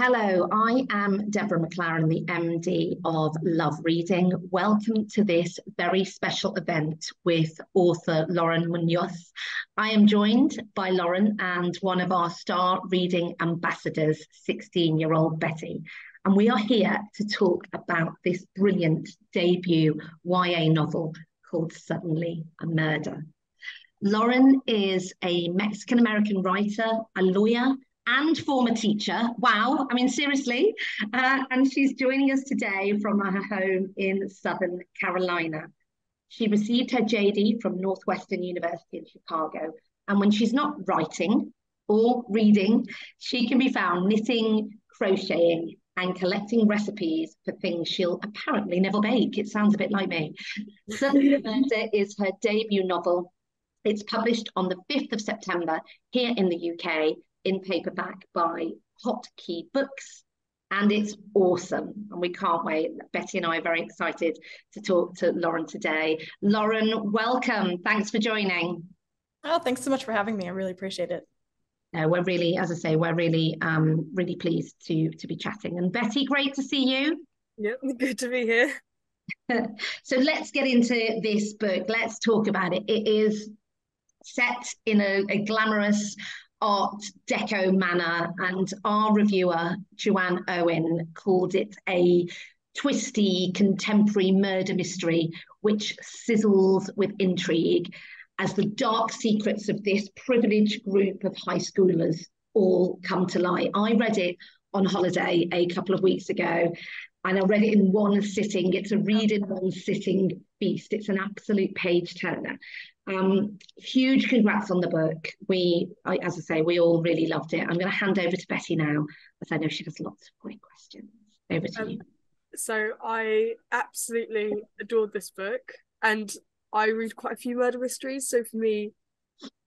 Hello, I am Deborah Maclaren, the MD of Love Reading. Welcome to this very special event with author Lauren Muñoz. I am joined by Lauren and one of our star reading ambassadors, 16 year old Betty. And we are here to talk about this brilliant debut YA novel called Suddenly a Murder. Lauren is a Mexican American writer, a lawyer, and former teacher. Wow, I mean, seriously. Uh, and she's joining us today from her home in Southern Carolina. She received her JD from Northwestern University in Chicago. And when she's not writing or reading, she can be found knitting, crocheting, and collecting recipes for things she'll apparently never bake. It sounds a bit like me. Suddenly Murder is her debut novel. It's published on the 5th of September here in the UK in paperback by Hot Key Books. And it's awesome. And we can't wait. Betty and I are very excited to talk to Lauren today. Lauren, welcome. Thanks for joining. Oh, thanks so much for having me. I really appreciate it. No, we're really, as I say, we're really, um, really pleased to to be chatting. And Betty, great to see you. Yep, good to be here. so let's get into this book. Let's talk about it. It is set in a, a glamorous art deco manor and our reviewer joanne owen called it a twisty contemporary murder mystery which sizzles with intrigue as the dark secrets of this privileged group of high schoolers all come to light. I read it on holiday a couple of weeks ago and i read it in one sitting. It's a read in one sitting feast it's an absolute page turner um, huge congrats on the book. We, I, as I say, we all really loved it. I'm going to hand over to Betty now, as I know she has lots of great questions. Over to um, you. So I absolutely adored this book, and I read quite a few murder mysteries. So for me,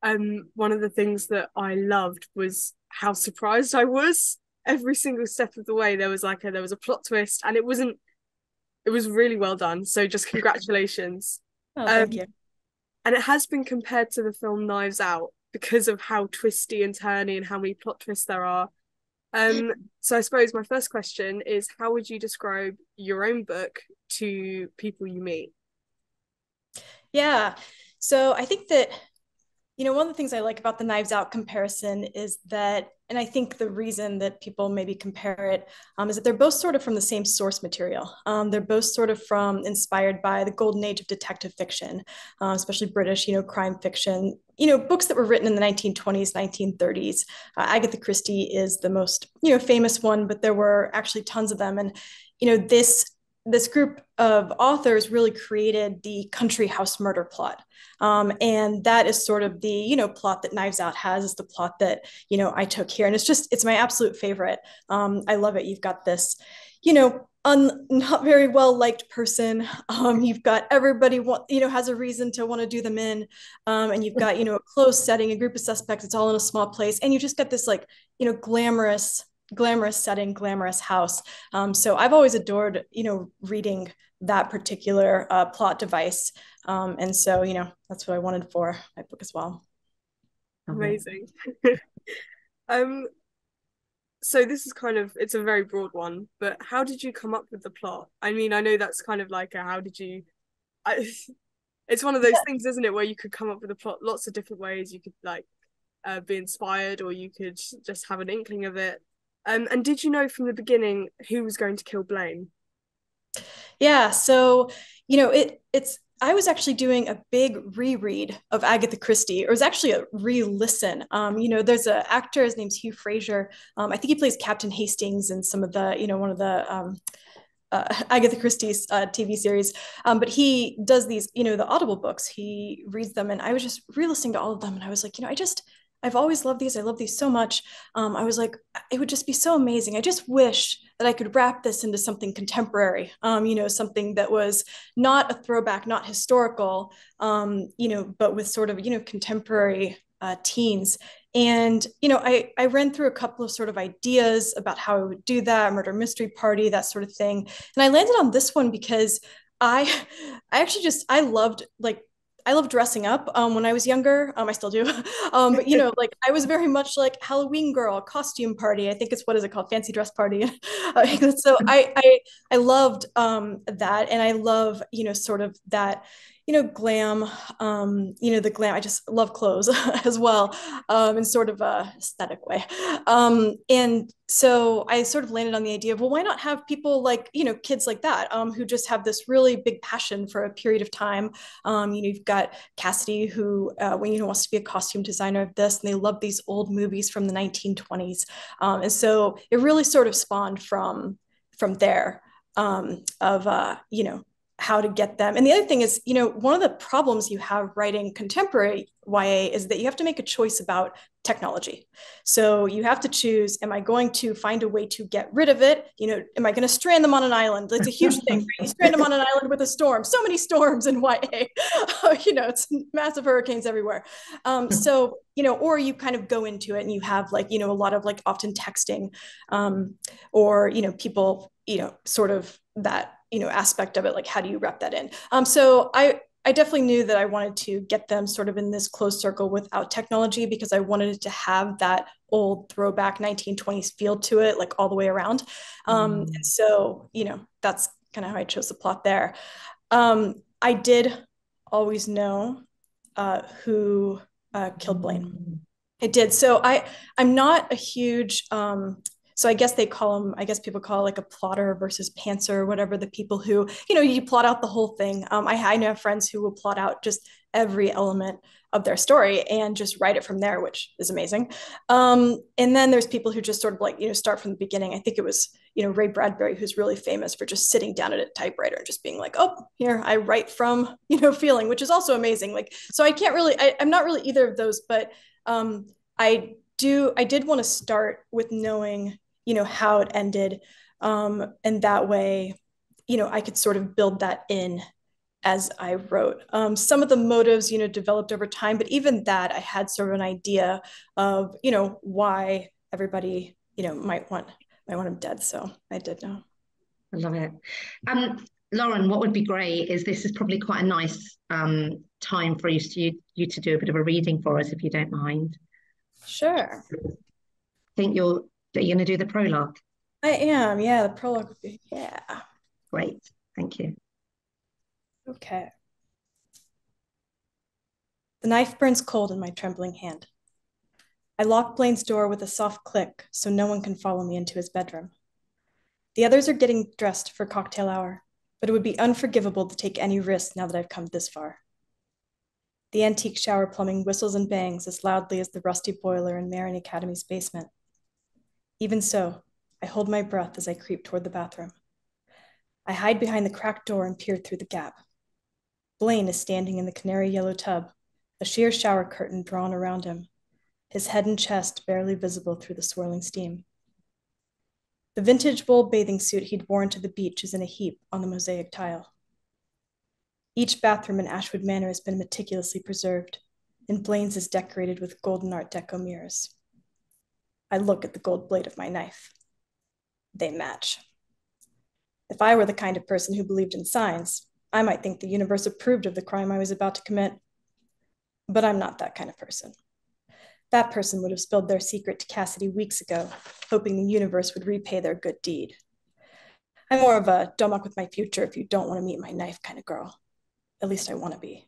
um, one of the things that I loved was how surprised I was every single step of the way. There was like a there was a plot twist, and it wasn't. It was really well done. So just congratulations. oh, thank um, you and it has been compared to the film Knives Out because of how twisty and turny and how many plot twists there are. Um, so I suppose my first question is how would you describe your own book to people you meet? Yeah. So I think that you know, one of the things I like about the Knives Out comparison is that, and I think the reason that people maybe compare it um, is that they're both sort of from the same source material. Um, they're both sort of from inspired by the golden age of detective fiction, uh, especially British, you know, crime fiction. You know, books that were written in the 1920s, 1930s. Uh, Agatha Christie is the most, you know, famous one, but there were actually tons of them. And, you know, this this group of authors really created the country house murder plot. Um, and that is sort of the you know plot that knives out has is the plot that you know i took here. And it's just it's my absolute favorite. Um, i love it. You've got this you know un, not very well liked person. Um, you've got everybody want, you know has a reason to want to do them in. Um, and you've got you know a close setting a group of suspects. It's all in a small place. And you just got this like you know glamorous glamorous setting, glamorous house. Um, so I've always adored, you know, reading that particular uh, plot device. Um, and so, you know, that's what I wanted for my book as well. Amazing. um, so this is kind of it's a very broad one, but how did you come up with the plot? I mean, I know that's kind of like a how did you? I, it's one of those yeah. things, isn't it, where you could come up with a plot lots of different ways. You could like uh, be inspired, or you could just have an inkling of it. Um, and did you know from the beginning who was going to kill Blaine? Yeah, so you know it it's I was actually doing a big reread of Agatha Christie. It was actually a re-listen. Um, you know, there's an actor. His name's Hugh Fraser. Um, I think he plays Captain Hastings in some of the, you know, one of the um, uh, Agatha Christie's uh, TV series. Um, but he does these, you know, the Audible books. He reads them, and I was just re-listening to all of them, and I was like, you know, I just I've always loved these. I love these so much. Um, I was like, it would just be so amazing. I just wish that I could wrap this into something contemporary, um, you know, something that was not a throwback, not historical, um, you know, but with sort of, you know, contemporary uh, teens. And, you know, I, I ran through a couple of sort of ideas about how I would do that, murder mystery party, that sort of thing. And I landed on this one because I, I actually just, I loved like I love dressing up. Um, when I was younger, um, I still do. um, but you know, like I was very much like Halloween girl, costume party. I think it's what is it called, fancy dress party. so I, I I loved um that, and I love you know sort of that you know, glam, um, you know, the glam, I just love clothes as well, um, in sort of a aesthetic way. Um, and so I sort of landed on the idea of, well, why not have people like, you know, kids like that, um, who just have this really big passion for a period of time. Um, you know, you've got Cassidy who, uh, when, you know, wants to be a costume designer of this, and they love these old movies from the 1920s. Um, and so it really sort of spawned from, from there um, of, uh, you know, how to get them. And the other thing is, you know, one of the problems you have writing contemporary YA is that you have to make a choice about technology. So you have to choose, am I going to find a way to get rid of it? You know, am I going to strand them on an island? It's a huge thing. Right? You strand them on an island with a storm. So many storms in YA. you know, it's massive hurricanes everywhere. Um, hmm. so, you know, or you kind of go into it and you have like, you know, a lot of like often texting um, or, you know, people, you know, sort of that you know aspect of it like how do you wrap that in? Um, so i i definitely knew that i wanted to get them sort of in this closed circle without technology because i wanted it to have that old throwback 1920s feel to it like all the way around. Um, mm. and so you know that's kind of how i chose the plot there. Um, i did always know uh, who uh, killed blaine. Mm. it did. So i i'm not a huge um, so I guess they call them, I guess people call it like a plotter versus pantser whatever, the people who, you know, you plot out the whole thing. Um, I, I know friends who will plot out just every element of their story and just write it from there, which is amazing. Um, and then there's people who just sort of like, you know, start from the beginning. I think it was, you know, Ray Bradbury, who's really famous for just sitting down at a typewriter and just being like, oh, here, I write from, you know, feeling, which is also amazing. Like, so I can't really, I, I'm not really either of those, but um, I do, I did want to start with knowing you know how it ended um, and that way you know i could sort of build that in as i wrote. Um, some of the motives you know developed over time but even that i had sort of an idea of you know why everybody you know might want might want him dead so i did know. I love it. Um lauren what would be great is this is probably quite a nice um time for you to you to do a bit of a reading for us if you don't mind sure I think you'll are you going to do the prologue? I am. Yeah, the prologue. Yeah. Great. Thank you. Okay. The knife burns cold in my trembling hand. I lock Blaine's door with a soft click so no one can follow me into his bedroom. The others are getting dressed for cocktail hour, but it would be unforgivable to take any risk now that I've come this far. The antique shower plumbing whistles and bangs as loudly as the rusty boiler in Marin Academy's basement. Even so, I hold my breath as I creep toward the bathroom. I hide behind the cracked door and peer through the gap. Blaine is standing in the canary yellow tub, a sheer shower curtain drawn around him, his head and chest barely visible through the swirling steam. The vintage wool bathing suit he'd worn to the beach is in a heap on the mosaic tile. Each bathroom in Ashwood Manor has been meticulously preserved, and Blaine's is decorated with golden Art Deco mirrors. I look at the gold blade of my knife. They match. If I were the kind of person who believed in signs, I might think the universe approved of the crime I was about to commit. But I'm not that kind of person. That person would have spilled their secret to Cassidy weeks ago, hoping the universe would repay their good deed. I'm more of a don't muck with my future if you don't want to meet my knife kind of girl. At least I want to be.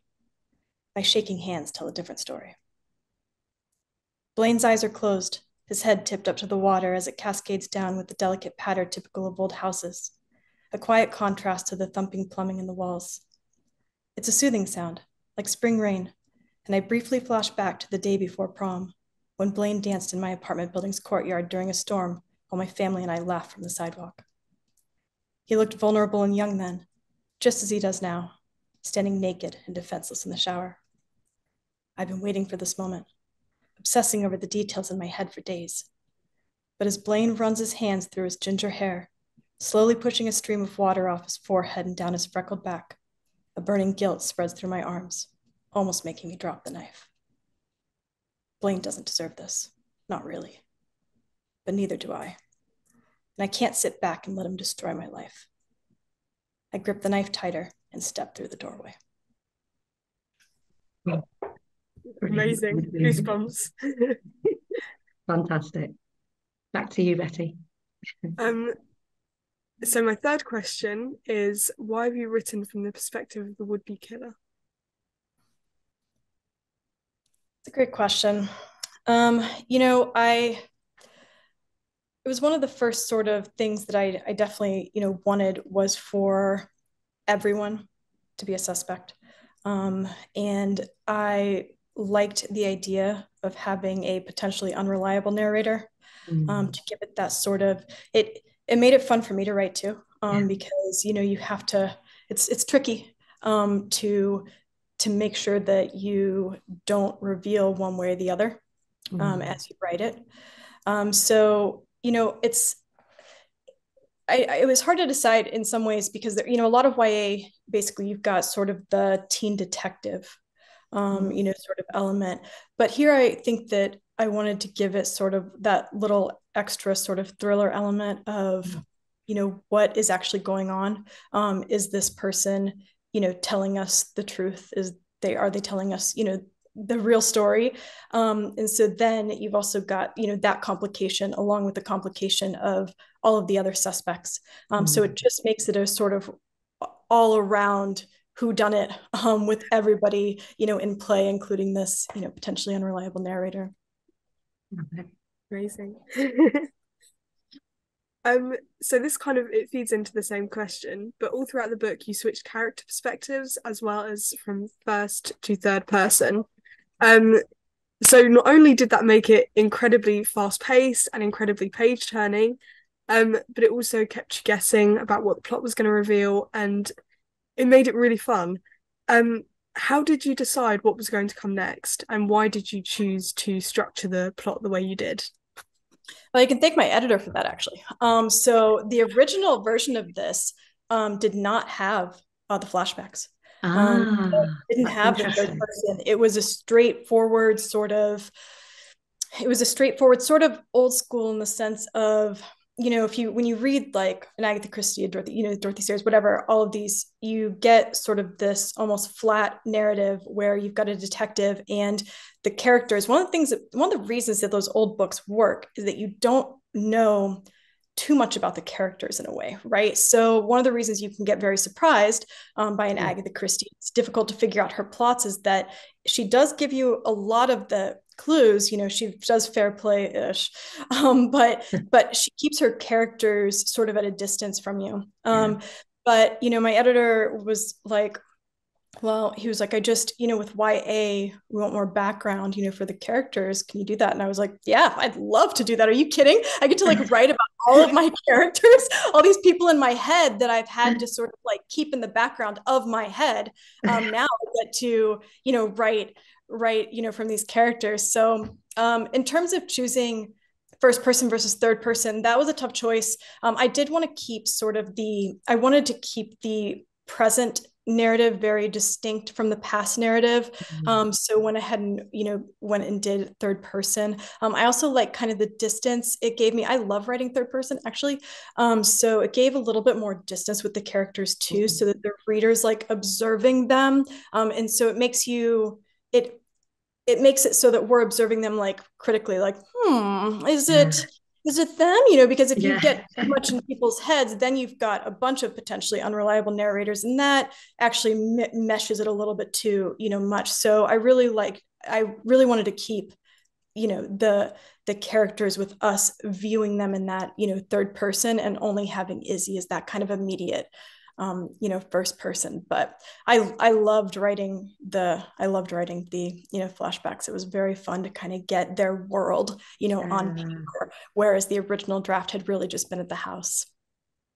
My shaking hands tell a different story. Blaine's eyes are closed, his head tipped up to the water as it cascades down with the delicate patter typical of old houses, a quiet contrast to the thumping plumbing in the walls. It's a soothing sound, like spring rain, and I briefly flash back to the day before prom, when Blaine danced in my apartment building's courtyard during a storm while my family and I laughed from the sidewalk. He looked vulnerable and young then, just as he does now, standing naked and defenseless in the shower. I've been waiting for this moment obsessing over the details in my head for days. But as Blaine runs his hands through his ginger hair, slowly pushing a stream of water off his forehead and down his freckled back, a burning guilt spreads through my arms, almost making me drop the knife. Blaine doesn't deserve this. Not really. But neither do I. And I can't sit back and let him destroy my life. I grip the knife tighter and step through the doorway. Amazing. Goosebumps. Fantastic. Back to you, Betty. um, so my third question is why have you written from the perspective of the would-be killer? It's a great question. Um, you know, I it was one of the first sort of things that I, I definitely, you know, wanted was for everyone to be a suspect. Um, and I liked the idea of having a potentially unreliable narrator mm-hmm. um, to give it that sort of it it made it fun for me to write too um, yeah. because you know you have to it's it's tricky um, to to make sure that you don't reveal one way or the other um, mm-hmm. as you write it um, so you know it's I, I, it was hard to decide in some ways because there, you know a lot of YA basically you've got sort of the teen detective um, you know sort of element. But here I think that I wanted to give it sort of that little extra sort of thriller element of mm-hmm. you know what is actually going on? Um, is this person you know telling us the truth? Is they are they telling us you know the real story? Um, and so then you've also got you know that complication along with the complication of all of the other suspects um, mm. so it mm. just makes it a sort of all around who done it um, with everybody you know in play including this you know potentially unreliable narrator amazing um so this kind of it feeds into the same question but all throughout the book you switch character perspectives as well as from first to third person um, so not only did that make it incredibly fast paced and incredibly page turning, um, but it also kept you guessing about what the plot was going to reveal, and it made it really fun. Um, how did you decide what was going to come next, and why did you choose to structure the plot the way you did? Well, I can thank my editor for that actually. Um, so the original version of this um, did not have uh, the flashbacks. Um, ah, didn't have the third person. It was a straightforward sort of. It was a straightforward sort of old school in the sense of you know if you when you read like an Agatha Christie, Dorothy, you know Dorothy Sayers, whatever, all of these, you get sort of this almost flat narrative where you've got a detective and the characters. One of the things that one of the reasons that those old books work is that you don't know too much about the characters in a way, right? So one of the reasons you can get very surprised um, by an mm-hmm. Agatha Christie, it's difficult to figure out her plots, is that she does give you a lot of the clues. You know, she does fair play ish, um, but but she keeps her characters sort of at a distance from you. Um, yeah. But you know, my editor was like, well, he was like, I just, you know, with YA, we want more background, you know, for the characters. Can you do that? And I was like, yeah, I'd love to do that. Are you kidding? I get to like write about all of my characters, all these people in my head that I've had to sort of like keep in the background of my head. Um, now I get to, you know, write, write, you know, from these characters. So um, in terms of choosing first person versus third person, that was a tough choice. Um, I did want to keep sort of the, I wanted to keep the present narrative very distinct from the past narrative mm-hmm. um, so went ahead and you know went and did third person um, i also like kind of the distance it gave me i love writing third person actually um, so it gave a little bit more distance with the characters too mm-hmm. so that the readers like observing them um, and so it makes you it it makes it so that we're observing them like critically like hmm is it is it them? You know because if yeah. you get too much in people's heads then you've got a bunch of potentially unreliable narrators and that actually m- meshes it a little bit too you know much. So i really like i really wanted to keep you know the the characters with us viewing them in that you know third person and only having izzy as that kind of immediate um, you know, first person. But I I loved writing the I loved writing the you know flashbacks. It was very fun to kind of get their world you know on paper, whereas the original draft had really just been at the house.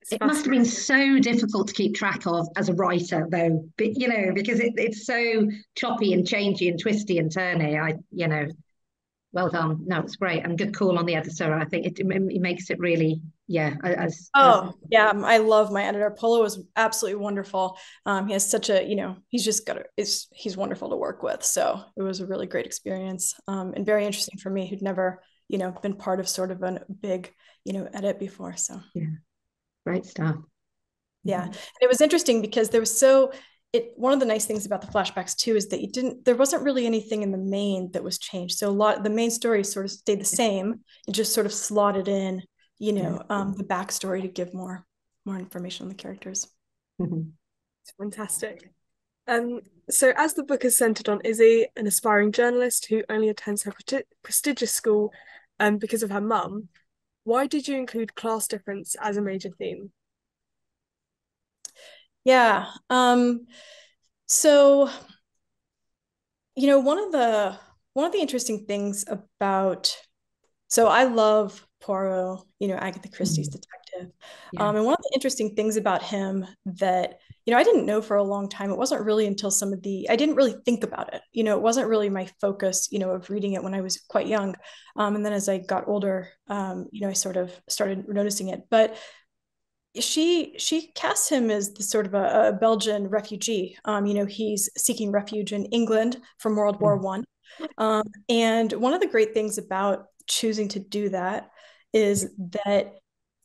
It must have been so difficult to keep track of as a writer, though, but, you know, because it, it's so choppy and changey and twisty and turny. I, you know, well done. No, it's great and good call on the editor. I think it, it makes it really, yeah. As oh as... yeah, I love my editor. Polo is absolutely wonderful. Um, he has such a, you know, he's just got a, is he's wonderful to work with. So it was a really great experience um, and very interesting for me, who'd never, you know, been part of sort of a big, you know, edit before. So yeah, great stuff. Yeah, and it was interesting because there was so it one of the nice things about the flashbacks too is that you didn't there wasn't really anything in the main that was changed so a lot of the main story sort of stayed the same and just sort of slotted in you know um, the backstory to give more more information on the characters mm-hmm. it's fantastic um so as the book is centered on izzy an aspiring journalist who only attends her pre- prestigious school um because of her mum why did you include class difference as a major theme yeah. Um, so, you know, one of the one of the interesting things about so I love Poirot, you know, Agatha Christie's mm-hmm. detective. Yeah. Um, and one of the interesting things about him that, you know, I didn't know for a long time. It wasn't really until some of the, I didn't really think about it. You know, it wasn't really my focus, you know, of reading it when I was quite young. Um, and then as I got older, um, you know, I sort of started noticing it. But she she casts him as the sort of a, a Belgian refugee. Um, you know, he's seeking refuge in England from World War mm. One, um, and one of the great things about choosing to do that is that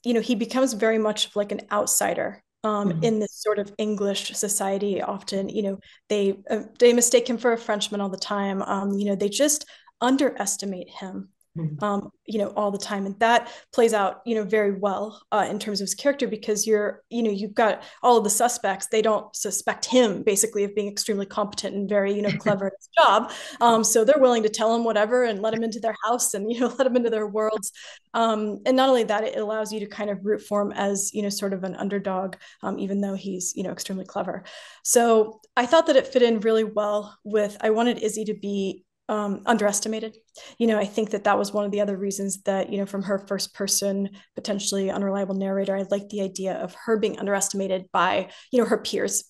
you know he becomes very much like an outsider um, mm-hmm. in this sort of English society. Often, you know, they uh, they mistake him for a Frenchman all the time. Um, you know, they just underestimate him Mm-hmm. um, you know, all the time. And that plays out, you know, very well uh, in terms of his character because you're, you know, you've got all of the suspects. They don't suspect him basically of being extremely competent and very, you know, clever at his job. Um, so they're willing to tell him whatever and let him into their house and, you know, let him into their worlds. Um, and not only that, it allows you to kind of root for him as, you know, sort of an underdog, um, even though he's, you know, extremely clever. So I thought that it fit in really well with, I wanted Izzy to be um, underestimated. You know, I think that that was one of the other reasons that, you know, from her first person, potentially unreliable narrator, I like the idea of her being underestimated by, you know, her peers.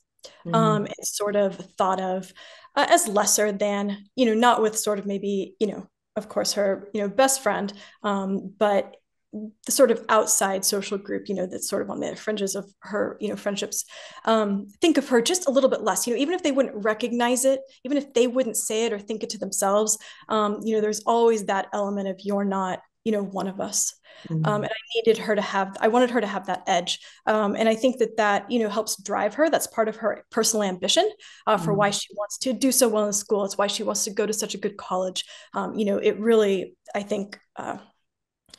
Mm-hmm. Um, and sort of thought of uh, as lesser than, you know, not with sort of maybe, you know, of course, her, you know, best friend, um, but the sort of outside social group, you know, that's sort of on the fringes of her, you know, friendships, um, think of her just a little bit less. You know, even if they wouldn't recognize it, even if they wouldn't say it or think it to themselves, um, you know, there's always that element of you're not, you know, one of us. Mm-hmm. Um, and I needed her to have, I wanted her to have that edge. Um, and I think that that, you know, helps drive her. That's part of her personal ambition uh, for mm-hmm. why she wants to do so well in school. It's why she wants to go to such a good college. Um, you know, it really, I think, uh,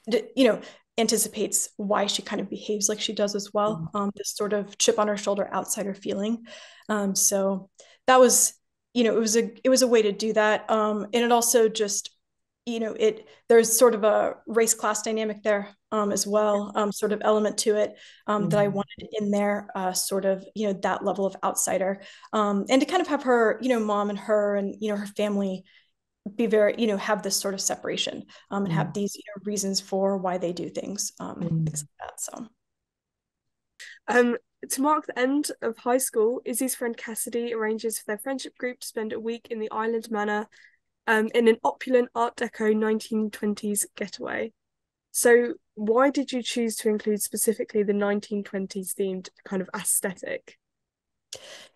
you know anticipates why she kind of behaves like she does as well mm-hmm. um, this sort of chip on her shoulder outsider feeling um, so that was you know it was a it was a way to do that um, and it also just you know it there's sort of a race class dynamic there um, as well um, sort of element to it um, mm-hmm. that i mm-hmm. wanted in there uh, sort of you know that level of outsider um, and to kind of have her you know mom and her and you know her family be very you know have this sort of separation um, and mm. have these you know, reasons for why they do things um, mm. things like that so um to mark the end of high school izzy's friend cassidy arranges for their friendship group to spend a week in the island manor um, in an opulent art deco 1920s getaway so why did you choose to include specifically the 1920s themed kind of aesthetic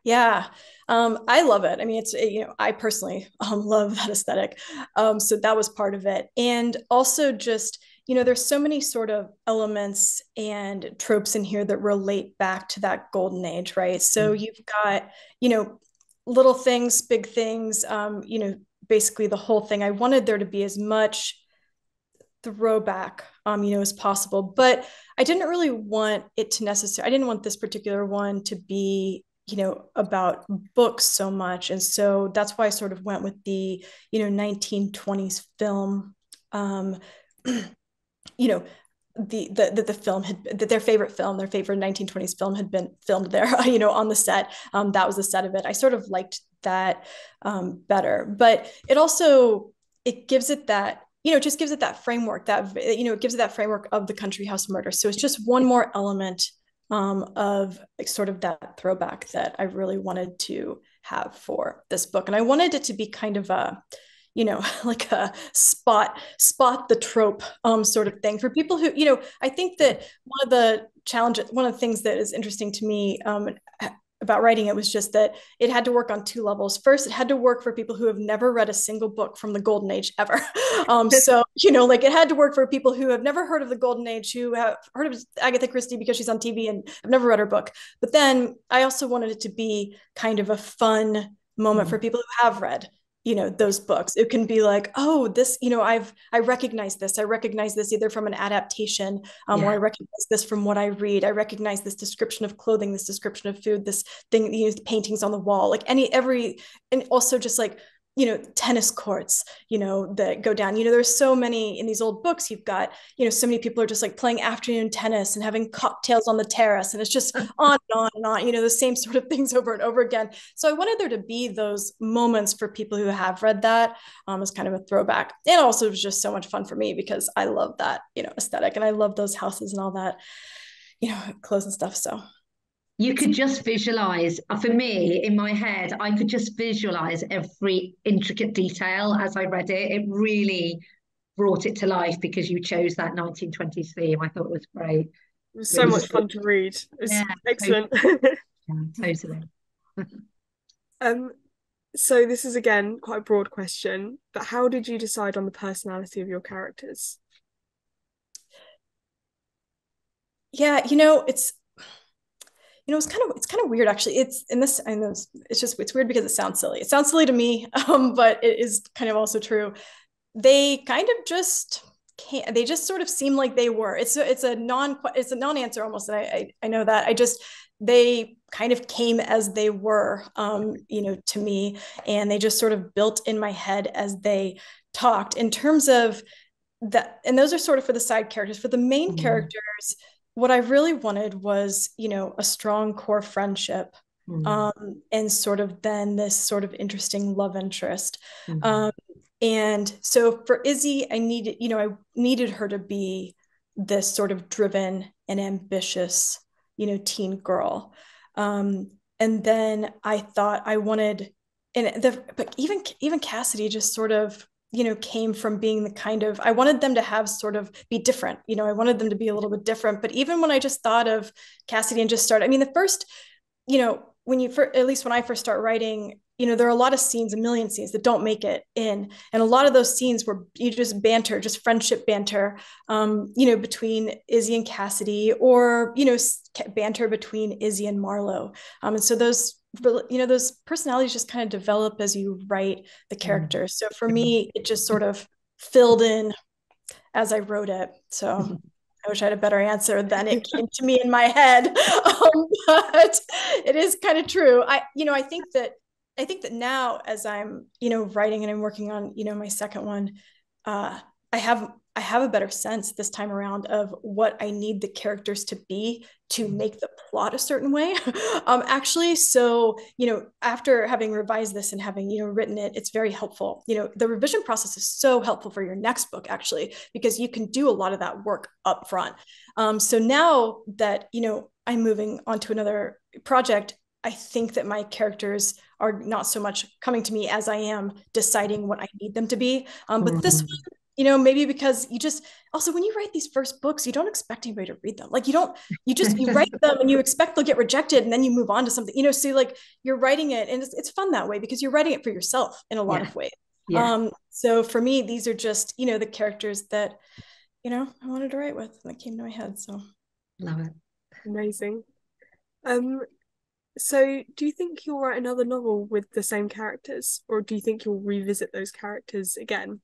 yeah, um, I love it. I mean, it's you know, I personally um, love that aesthetic, um, so that was part of it, and also just you know, there's so many sort of elements and tropes in here that relate back to that golden age, right? So mm-hmm. you've got you know, little things, big things, um, you know, basically the whole thing. I wanted there to be as much throwback um you know as possible but i didn't really want it to necessarily i didn't want this particular one to be you know about books so much. And so that's why i sort of went with the you know 1920s film um you know the the the, the film had that their favorite film their favorite 1920s film had been filmed there you know on the set. Um that was the set of it. I sort of liked that um better. But it also it gives it that you know just gives it that framework that you know it gives it that framework of the country house murder. So it's just one more element um, of sort of that throwback that I really wanted to have for this book. And I wanted it to be kind of a, you know, like a spot, spot the trope um, sort of thing for people who, you know, I think that one of the challenges, one of the things that is interesting to me um, about writing it was just that it had to work on two levels. First, it had to work for people who have never read a single book from the Golden Age ever. Um, so, you know, like it had to work for people who have never heard of the Golden Age, who have heard of Agatha Christie because she's on TV and have never read her book. But then I also wanted it to be kind of a fun moment mm-hmm. for people who have read you know those books. It can be like oh this you know i've i recognize this. I recognize this either from an adaptation um, yeah. or i recognize this from what i read. I recognize this description of clothing this description of food this thing you know paintings on the wall like any every and also just like you know tennis courts you know that go down. You know there's so many in these old books. You've got you know so many people are just like playing afternoon tennis and having cocktails on the terrace and it's just on and on and on you know the same sort of things over and over again. So i wanted there to be those moments for people who have read that um, as kind of a throwback. And also it was just so much fun for me because i love that you know aesthetic and i love those houses and all that you know clothes and stuff so you could just visualize uh, for me in my head i could just visualize every intricate detail as i read it. It really brought it to life because you chose that 1920s theme i thought it was great. It was so it was much fun to read. It's yeah, excellent. Totally. yeah, totally. um so this is again quite a broad question but how did you decide on the personality of your characters? Yeah you know it's you know, it's kind of it's kind of weird actually. It's in this, I know it's, it's just it's weird because it sounds silly. It sounds silly to me, um, but it is kind of also true. They kind of just can't. They just sort of seem like they were. It's a, it's a non it's a non answer almost. And I, I I know that I just they kind of came as they were, um, you know, to me, and they just sort of built in my head as they talked. In terms of that, and those are sort of for the side characters. For the main mm-hmm. characters what I really wanted was, you know, a strong core friendship. Mm-hmm. Um, and sort of then this sort of interesting love interest. Mm-hmm. Um, and so for Izzy, I needed, you know, I needed her to be this sort of driven and ambitious, you know, teen girl. Um, and then I thought I wanted, and the, but even even Cassidy just sort of you know came from being the kind of i wanted them to have sort of be different you know i wanted them to be a little bit different. But even when i just thought of cassidy and just started i mean the first you know when you for, at least when i first start writing you know there are a lot of scenes a million scenes that don't make it in. And a lot of those scenes were you just banter just friendship banter um, you know between izzy and cassidy or you know banter between izzy and marlowe. Um, and so those you know those personalities just kind of develop as you write the mm-hmm. characters so for me it just sort of filled in as i wrote it. So i wish i had a better answer than it came to me in my head. Um, but it is kind of true. I you know i think that i think that now as i'm you know writing and i'm working on you know my second one uh, i have I have a better sense this time around of what I need the characters to be to mm-hmm. make the plot a certain way. um, actually, so you know, after having revised this and having you know written it, it's very helpful. You know, the revision process is so helpful for your next book actually because you can do a lot of that work up front. Um, so now that you know I'm moving on to another project, I think that my characters are not so much coming to me as I am deciding what I need them to be. Um, but mm-hmm. this one, you know maybe because you just also when you write these first books you don't expect anybody to read them. Like you don't you just you write them and you expect they'll get rejected and then you move on to something you know so like you're writing it and it's, it's fun that way because you're writing it for yourself in a lot yeah. of ways. Yeah. um so for me these are just you know the characters that you know i wanted to write with and that came to my head so. Love it. Amazing. Um so do you think you'll write another novel with the same characters or do you think you'll revisit those characters again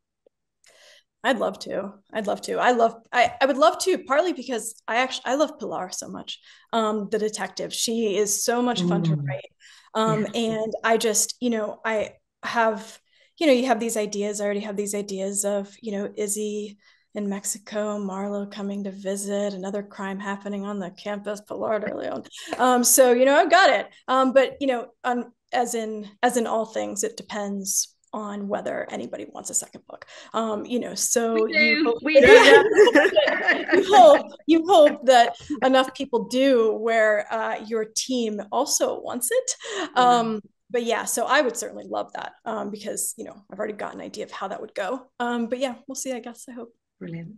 I'd love to. I'd love to. I love I, I would love to, partly because I actually I love Pilar so much. Um, the detective. She is so much fun mm. to write. Um, yeah. and I just, you know, I have, you know, you have these ideas. I already have these ideas of, you know, Izzy in Mexico, Marlowe coming to visit, another crime happening on the campus, Pilar de Leon. Um, so, you know, I've got it. Um, but you know, um, as in as in all things, it depends on whether anybody wants a second book. Um, you know, so we you hope, we you hope you hope that enough people do where uh, your team also wants it. Um, but yeah, so I would certainly love that um, because you know I've already got an idea of how that would go. Um, but yeah, we'll see. I guess I hope. Brilliant.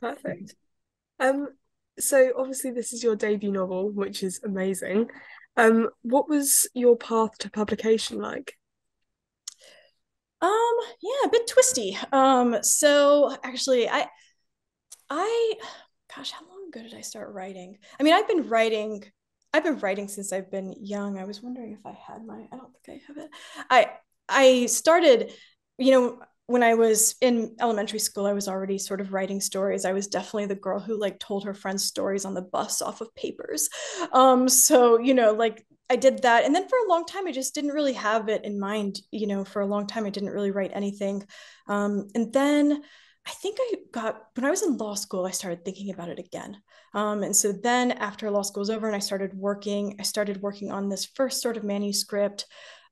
Perfect. Um, so obviously this is your debut novel, which is amazing. Um, what was your path to publication like? Um, yeah, a bit twisty. Um, so actually, I, I, gosh, how long ago did I start writing? I mean, I've been writing, I've been writing since I've been young. I was wondering if I had my, I don't think I have it. I, I started, you know, when I was in elementary school, I was already sort of writing stories. I was definitely the girl who like told her friends stories on the bus off of papers. Um, so you know, like I did that, and then for a long time, I just didn't really have it in mind. You know, for a long time, I didn't really write anything. Um, and then I think I got when I was in law school, I started thinking about it again. Um, and so then after law school was over and I started working, I started working on this first sort of manuscript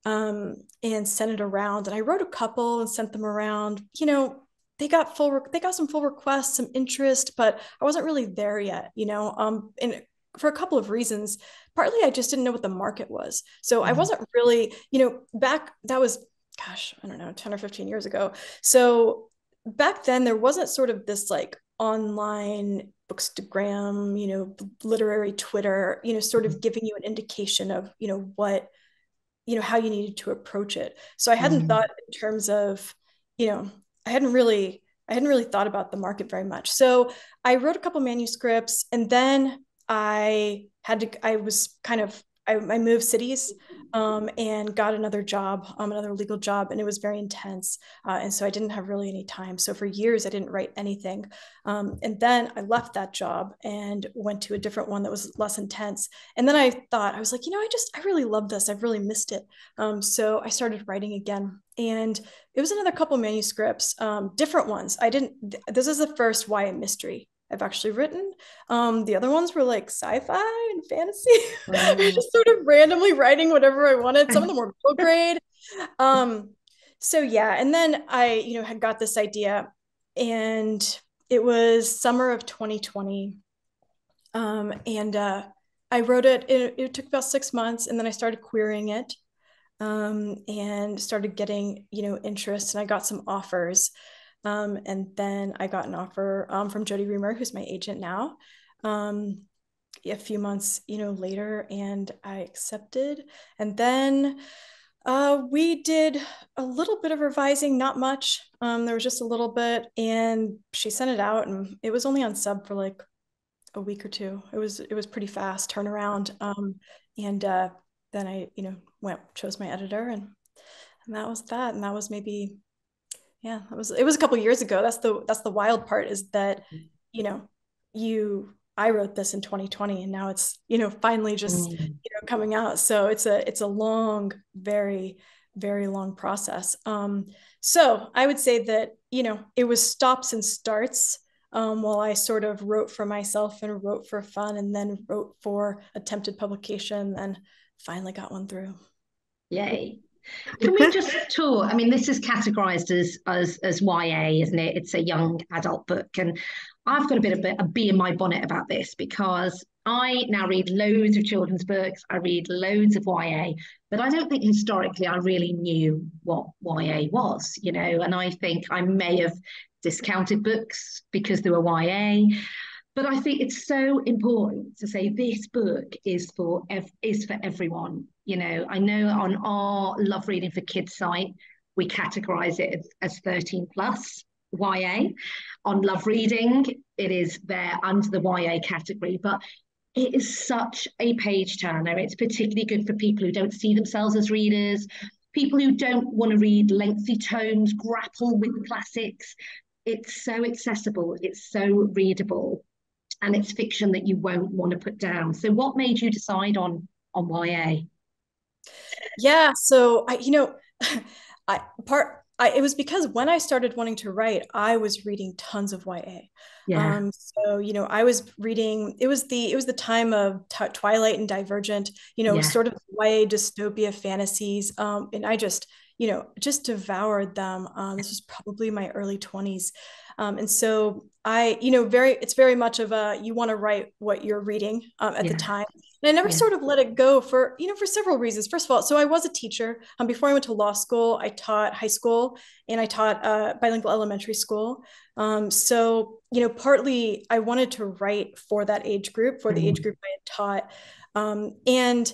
um, and sent it around. And I wrote a couple and sent them around. You know, they got full, they got some full requests, some interest, but I wasn't really there yet. You know, um, and for a couple of reasons. Partly, I just didn't know what the market was, so mm-hmm. I wasn't really, you know, back that was, gosh, I don't know, ten or fifteen years ago. So back then, there wasn't sort of this like online bookstagram you know literary twitter you know sort of mm-hmm. giving you an indication of you know what you know how you needed to approach it so i hadn't mm-hmm. thought in terms of you know i hadn't really i hadn't really thought about the market very much so i wrote a couple manuscripts and then i had to i was kind of I, I moved cities um, and got another job, um, another legal job, and it was very intense. Uh, and so I didn't have really any time. So for years, I didn't write anything. Um, and then I left that job and went to a different one that was less intense. And then I thought, I was like, you know, I just, I really love this. I've really missed it. Um, so I started writing again. And it was another couple manuscripts, um, different ones. I didn't, this is the first YA mystery I've actually written. Um, the other ones were like sci-fi and fantasy. Mm. just sort of randomly writing whatever I wanted. Some of them were middle grade. Um, so yeah, and then I, you know, had got this idea, and it was summer of 2020. Um, and uh, I wrote it, it. It took about six months, and then I started querying it, um, and started getting, you know, interest, and I got some offers. Um, and then I got an offer um, from Jodi Reamer, who's my agent now, um, a few months, you know, later, and I accepted. And then uh, we did a little bit of revising, not much. Um, there was just a little bit, and she sent it out, and it was only on sub for like a week or two. It was it was pretty fast turnaround. Um, and uh, then I, you know, went chose my editor, and and that was that. And that was maybe yeah it was it was a couple years ago that's the that's the wild part is that you know you i wrote this in 2020 and now it's you know finally just mm. you know coming out so it's a it's a long very very long process um so i would say that you know it was stops and starts um, while I sort of wrote for myself and wrote for fun and then wrote for attempted publication and finally got one through. Yay. Can we just talk? I mean, this is categorized as, as as YA, isn't it? It's a young adult book, and I've got a bit of a, a bee in my bonnet about this because I now read loads of children's books. I read loads of YA, but I don't think historically I really knew what YA was, you know. And I think I may have discounted books because they were YA. But I think it's so important to say this book is for ev- is for everyone. You know, I know on our Love Reading for Kids site we categorize it as, as 13 plus YA. On Love Reading, it is there under the YA category, but it is such a page turner. It's particularly good for people who don't see themselves as readers, people who don't want to read lengthy tomes, grapple with classics. It's so accessible, it's so readable and it's fiction that you won't want to put down. So what made you decide on on YA? Yeah, so I you know I part I, it was because when I started wanting to write, I was reading tons of YA. Yeah. Um, so you know, I was reading. It was the it was the time of t- Twilight and Divergent. You know, yeah. sort of YA dystopia fantasies. Um, and I just you know just devoured them. Um, this was probably my early twenties. Um, and so I, you know, very, it's very much of a, you want to write what you're reading um, at yeah. the time. And I never yeah. sort of let it go for, you know, for several reasons. First of all, so I was a teacher. Um, before I went to law school, I taught high school and I taught uh, bilingual elementary school. Um, so, you know, partly I wanted to write for that age group, for the mm-hmm. age group I had taught. Um, and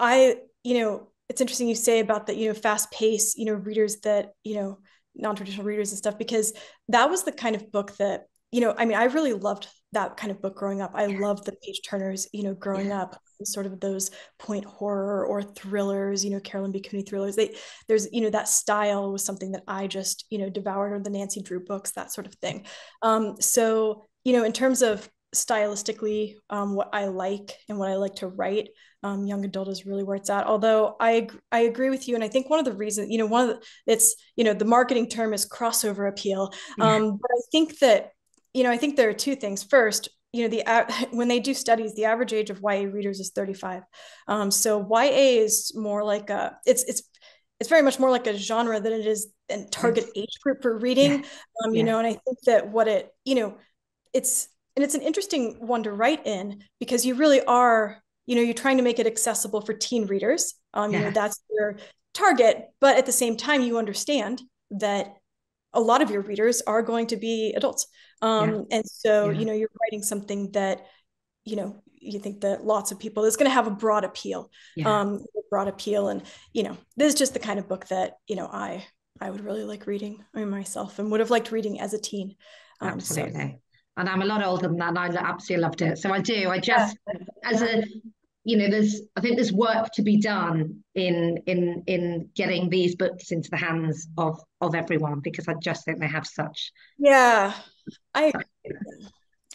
I, you know, it's interesting you say about the, you know, fast pace, you know, readers that, you know, non-traditional readers and stuff, because that was the kind of book that, you know, I mean, I really loved that kind of book growing up. I loved the page turners, you know, growing yeah. up, sort of those point horror or thrillers, you know, Caroline B. Cooney thrillers. They there's, you know, that style was something that I just, you know, devoured or the Nancy Drew books, that sort of thing. Um, so, you know, in terms of stylistically um, what I like and what I like to write. Um, young adult is really where it's at. Although I I agree with you, and I think one of the reasons, you know, one of the, it's you know the marketing term is crossover appeal. Um, but I think that you know I think there are two things. First, you know the when they do studies, the average age of YA readers is 35. Um, so YA is more like a it's it's it's very much more like a genre than it is a target age group for reading. Yeah. Um, you yeah. know, and I think that what it you know it's and it's an interesting one to write in because you really are you know you're trying to make it accessible for teen readers um, yeah. you know that's your target but at the same time you understand that a lot of your readers are going to be adults um, yeah. and so yeah. you know you're writing something that you know you think that lots of people is going to have a broad appeal um, broad appeal and you know this is just the kind of book that you know i i would really like reading myself and would have liked reading as a teen um, absolutely so, and I'm a lot older than that. And I absolutely loved it. So I do. I just, yeah. as a, you know, there's, I think there's work to be done in in in getting these books into the hands of of everyone because I just think they have such. Yeah, I.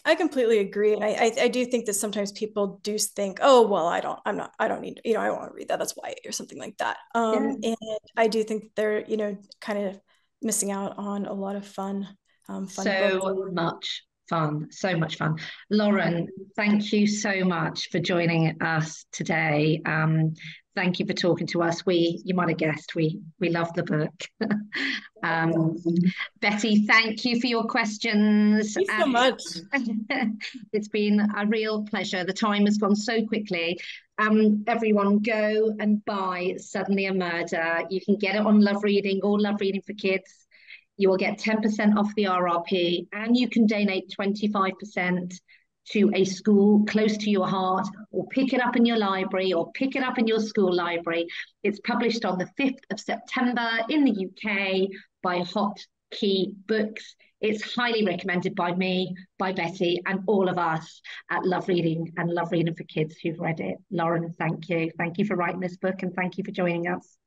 I completely agree, and I, I, I do think that sometimes people do think, oh well, I don't, I'm not, I don't need, you know, I want to read that. That's why, or something like that. Um, yeah. and I do think they're, you know, kind of missing out on a lot of fun, um, fun so books. much fun, so much fun. Lauren, thank you so much for joining us today. Um, thank you for talking to us. We, you might have guessed, we we love the book. um, Betty, thank you for your questions. Thank you so much. it's been a real pleasure. The time has gone so quickly. Um, everyone go and buy Suddenly a Murder. You can get it on Love Reading or Love Reading for Kids you will get 10% off the RRP and you can donate 25% to a school close to your heart or pick it up in your library or pick it up in your school library. It's published on the 5th of September in the UK by Hot Key Books. It's highly recommended by me, by Betty, and all of us at Love Reading and Love Reading for Kids who've read it. Lauren, thank you. Thank you for writing this book and thank you for joining us.